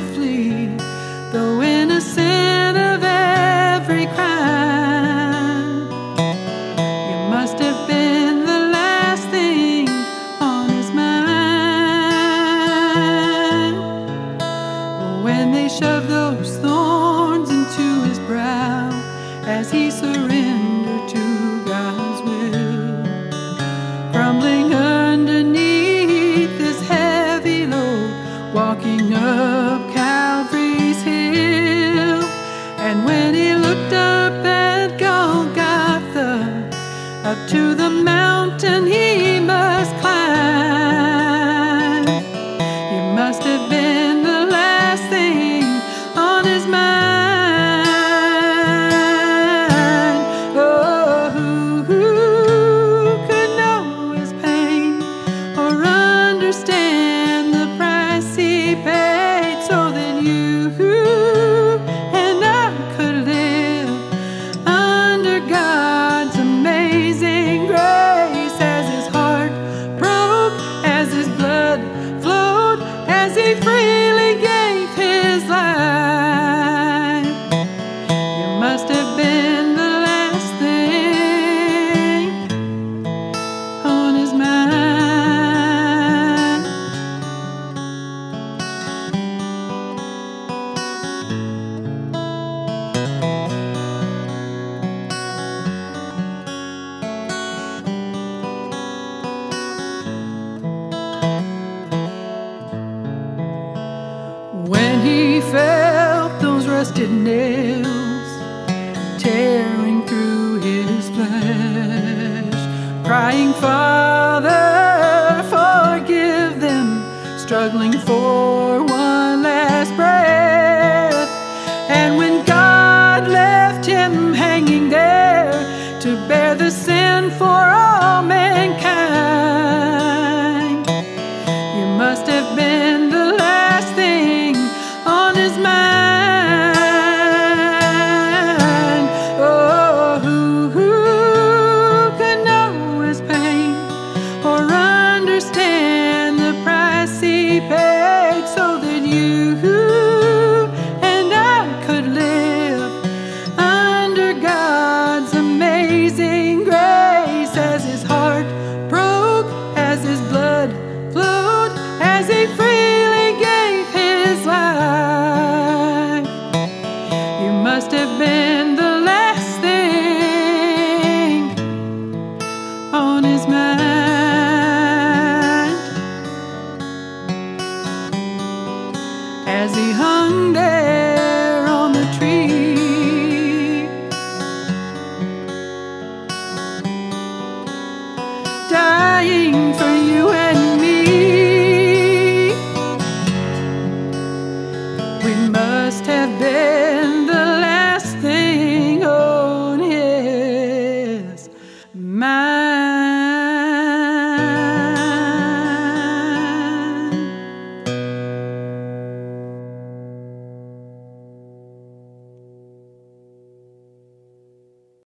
to though innocent. must have been. when he felt those rusted nails tearing through his flesh, crying, Father, forgive them, struggling for. is my.